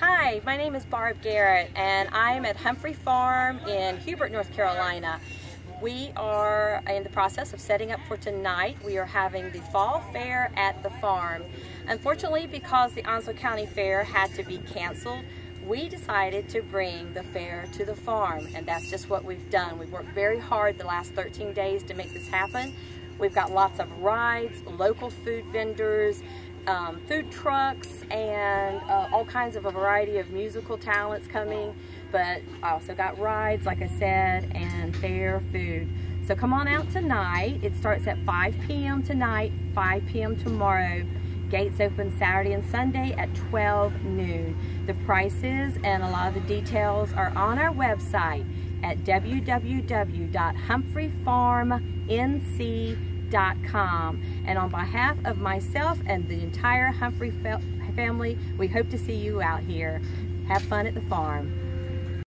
Hi, my name is Barb Garrett and I'm at Humphrey Farm in Hubert, North Carolina. We are in the process of setting up for tonight. We are having the fall fair at the farm. Unfortunately, because the Onslow County Fair had to be canceled, we decided to bring the fair to the farm and that's just what we've done. We've worked very hard the last 13 days to make this happen. We've got lots of rides, local food vendors, um, food trucks, and uh, all kinds of a variety of musical talents coming. But I also got rides, like I said, and fair food. So come on out tonight. It starts at 5 p.m. tonight, 5 p.m. tomorrow. Gates open Saturday and Sunday at 12 noon. The prices and a lot of the details are on our website at www.humphreyfarmnc.com. And on behalf of myself and the entire Humphrey family, we hope to see you out here. Have fun at the farm.